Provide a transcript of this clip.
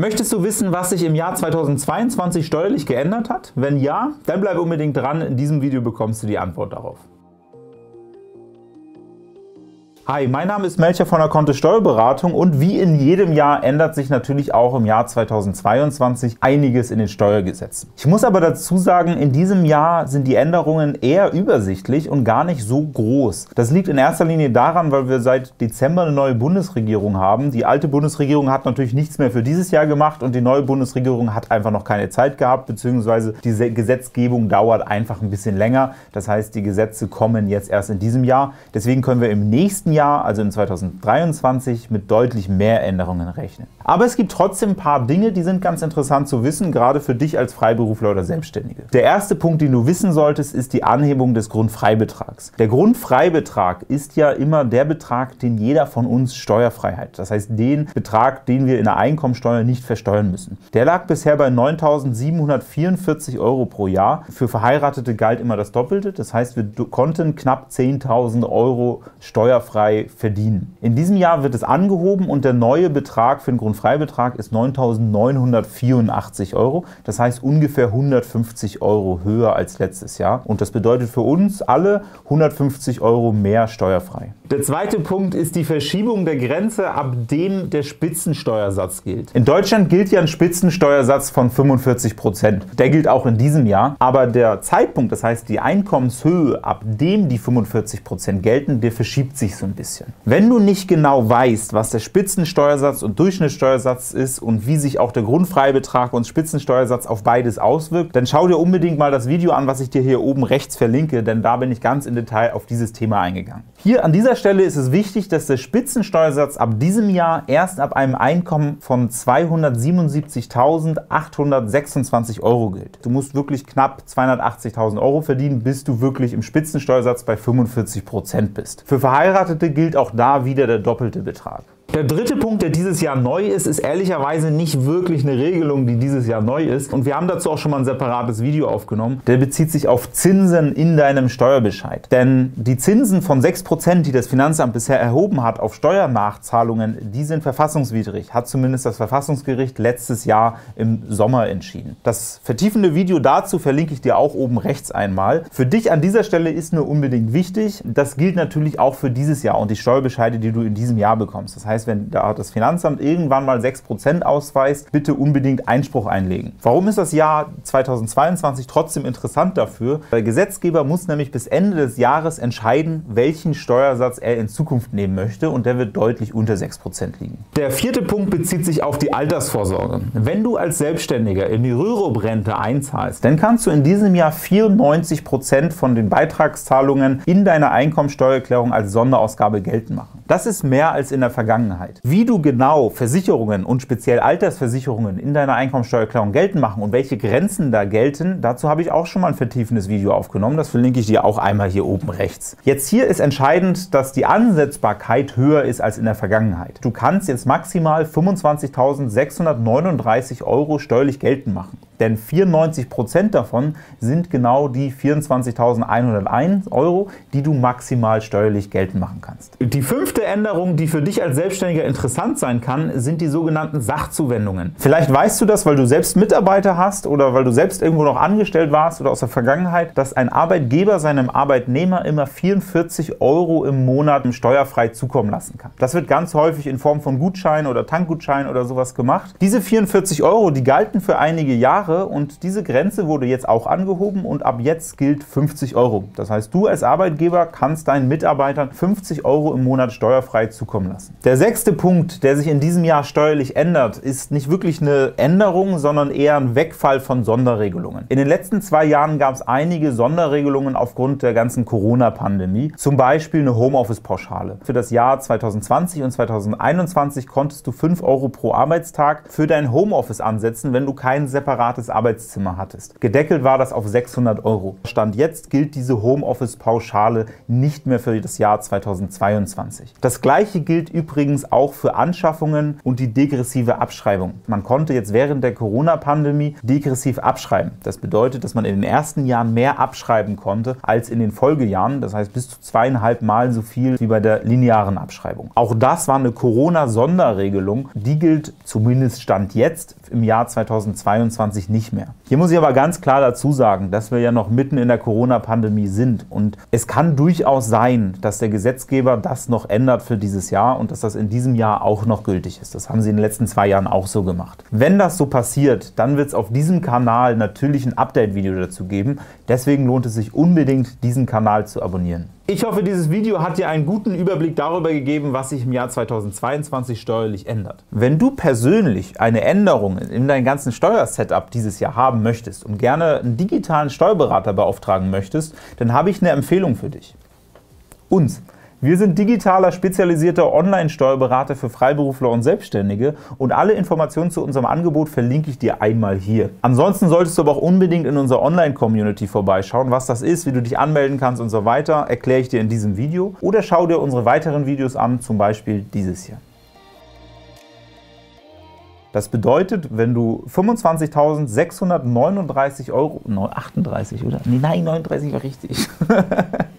Möchtest du wissen, was sich im Jahr 2022 steuerlich geändert hat? Wenn ja, dann bleib unbedingt dran. In diesem Video bekommst du die Antwort darauf. Hi, mein Name ist Melcher von der Kontist Steuerberatung und wie in jedem Jahr ändert sich natürlich auch im Jahr 2022 einiges in den Steuergesetzen. Ich muss aber dazu sagen, in diesem Jahr sind die Änderungen eher übersichtlich und gar nicht so groß. Das liegt in erster Linie daran, weil wir seit Dezember eine neue Bundesregierung haben. Die alte Bundesregierung hat natürlich nichts mehr für dieses Jahr gemacht und die neue Bundesregierung hat einfach noch keine Zeit gehabt, beziehungsweise diese Gesetzgebung dauert einfach ein bisschen länger. Das heißt, die Gesetze kommen jetzt erst in diesem Jahr. Deswegen können wir im nächsten Jahr Jahr, also in 2023, mit deutlich mehr Änderungen rechnen. Aber es gibt trotzdem ein paar Dinge, die sind ganz interessant zu wissen, gerade für dich als Freiberufler oder Selbstständige. Der erste Punkt, den du wissen solltest, ist die Anhebung des Grundfreibetrags. Der Grundfreibetrag ist ja immer der Betrag, den jeder von uns steuerfrei hat. Das heißt, den Betrag, den wir in der Einkommensteuer nicht versteuern müssen. Der lag bisher bei 9.744 Euro pro Jahr. Für Verheiratete galt immer das Doppelte. Das heißt, wir konnten knapp 10.000 Euro steuerfrei steuerfrei verdienen. In diesem Jahr wird es angehoben und der neue Betrag für den Grundfreibetrag ist 9.984 Euro. Das heißt ungefähr 150 Euro höher als letztes Jahr. Und das bedeutet für uns alle 150 Euro mehr steuerfrei. Der zweite Punkt ist die Verschiebung der Grenze, ab dem der Spitzensteuersatz gilt. In Deutschland gilt ja ein Spitzensteuersatz von 45 Prozent. Der gilt auch in diesem Jahr. Aber der Zeitpunkt, das heißt die Einkommenshöhe, ab dem die 45 Prozent gelten, der verschiebt sich so ein bisschen. Wenn du nicht genau weißt, was der Spitzensteuersatz und Durchschnittssteuersatz ist und wie sich auch der Grundfreibetrag und Spitzensteuersatz auf beides auswirkt, dann schau dir unbedingt mal das Video an, was ich dir hier oben rechts verlinke, denn da bin ich ganz im Detail auf dieses Thema eingegangen. Hier an dieser Stelle ist es wichtig, dass der Spitzensteuersatz ab diesem Jahr erst ab einem Einkommen von 277.826 Euro gilt. Du musst wirklich knapp 280.000 Euro verdienen, bis du wirklich im Spitzensteuersatz bei 45 Prozent bist. Für Verheiratete gilt auch da wieder der doppelte Betrag. Der dritte Punkt, der dieses Jahr neu ist, ist ehrlicherweise nicht wirklich eine Regelung, die dieses Jahr neu ist. Und wir haben dazu auch schon mal ein separates Video aufgenommen. Der bezieht sich auf Zinsen in deinem Steuerbescheid. Denn die Zinsen von 6%, die das Finanzamt bisher erhoben hat auf Steuernachzahlungen, die sind verfassungswidrig. Hat zumindest das Verfassungsgericht letztes Jahr im Sommer entschieden. Das vertiefende Video dazu verlinke ich dir auch oben rechts einmal. Für dich an dieser Stelle ist nur unbedingt wichtig, das gilt natürlich auch für dieses Jahr und die Steuerbescheide, die du in diesem Jahr bekommst. Das heißt, wenn da das Finanzamt irgendwann mal 6% ausweist, bitte unbedingt Einspruch einlegen. Warum ist das Jahr 2022 trotzdem interessant dafür? Der Gesetzgeber muss nämlich bis Ende des Jahres entscheiden, welchen Steuersatz er in Zukunft nehmen möchte und der wird deutlich unter 6% liegen. Der vierte Punkt bezieht sich auf die Altersvorsorge. Wenn du als Selbstständiger in die Rürup-Rente einzahlst, dann kannst du in diesem Jahr 94% von den Beitragszahlungen in deiner Einkommensteuererklärung als Sonderausgabe geltend machen. Das ist mehr als in der Vergangenheit. Wie du genau Versicherungen und speziell Altersversicherungen in deiner Einkommensteuererklärung geltend machen und welche Grenzen da gelten, dazu habe ich auch schon mal ein vertiefendes Video aufgenommen. Das verlinke ich dir auch einmal hier oben rechts. Jetzt hier ist entscheidend, dass die Ansetzbarkeit höher ist als in der Vergangenheit. Du kannst jetzt maximal 25.639 Euro steuerlich geltend machen. Denn 94% davon sind genau die 24.101 Euro, die du maximal steuerlich geltend machen kannst. Die fünfte Änderung, die für dich als Selbstständiger interessant sein kann, sind die sogenannten Sachzuwendungen. Vielleicht weißt du das, weil du selbst Mitarbeiter hast oder weil du selbst irgendwo noch angestellt warst oder aus der Vergangenheit, dass ein Arbeitgeber seinem Arbeitnehmer immer 44 Euro im Monat steuerfrei zukommen lassen kann. Das wird ganz häufig in Form von Gutschein oder Tankgutschein oder sowas gemacht. Diese 44 Euro, die galten für einige Jahre Jahre und diese Grenze wurde jetzt auch angehoben und ab jetzt gilt 50 Euro. Das heißt, du als Arbeitgeber kannst deinen Mitarbeitern 50 Euro im Monat steuerfrei zukommen lassen. Der sechste Punkt, der sich in diesem Jahr steuerlich ändert, ist nicht wirklich eine Änderung, sondern eher ein Wegfall von Sonderregelungen. In den letzten zwei Jahren gab es einige Sonderregelungen aufgrund der ganzen Corona-Pandemie, zum Beispiel eine Homeoffice-Pauschale. Für das Jahr 2020 und 2021 konntest du 5 Euro pro Arbeitstag für dein Homeoffice ansetzen, wenn du kein separates privates Arbeitszimmer hattest. Gedeckelt war das auf 600 Euro. Stand jetzt gilt diese Homeoffice-Pauschale nicht mehr für das Jahr 2022. Das gleiche gilt übrigens auch für Anschaffungen und die degressive Abschreibung. Man konnte jetzt während der Corona-Pandemie degressiv abschreiben. Das bedeutet, dass man in den ersten Jahren mehr abschreiben konnte als in den Folgejahren. Das heißt bis zu zweieinhalb Mal so viel wie bei der linearen Abschreibung. Auch das war eine Corona-Sonderregelung. Die gilt zumindest Stand jetzt im Jahr 2022 nicht mehr. Hier muss ich aber ganz klar dazu sagen, dass wir ja noch mitten in der Corona-Pandemie sind und es kann durchaus sein, dass der Gesetzgeber das noch ändert für dieses Jahr und dass das in diesem Jahr auch noch gültig ist. Das haben sie in den letzten zwei Jahren auch so gemacht. Wenn das so passiert, dann wird es auf diesem Kanal natürlich ein Update-Video dazu geben. Deswegen lohnt es sich unbedingt, diesen Kanal zu abonnieren. Ich hoffe, dieses Video hat dir einen guten Überblick darüber gegeben, was sich im Jahr 2022 steuerlich ändert. Wenn du persönlich eine Änderung in deinem ganzen Steuersetup dieses Jahr haben möchtest und gerne einen digitalen Steuerberater beauftragen möchtest, dann habe ich eine Empfehlung für dich. Uns. Wir sind digitaler, spezialisierter Online-Steuerberater für Freiberufler und Selbstständige und alle Informationen zu unserem Angebot verlinke ich dir einmal hier. Ansonsten solltest du aber auch unbedingt in unserer Online-Community vorbeischauen. Was das ist, wie du dich anmelden kannst und so weiter, erkläre ich dir in diesem Video. Oder schau dir unsere weiteren Videos an, zum Beispiel dieses hier. Das bedeutet, wenn du 25.639 Euro, 38 oder? Nein, 39 war richtig.